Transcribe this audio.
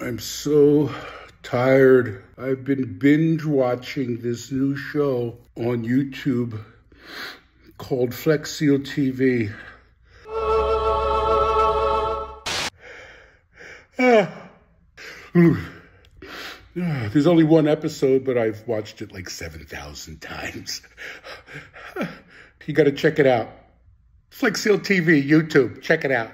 I'm so tired. I've been binge watching this new show on YouTube called Flex Seal TV. Ah. There's only one episode, but I've watched it like 7,000 times. You got to check it out. Flex Seal TV, YouTube. Check it out.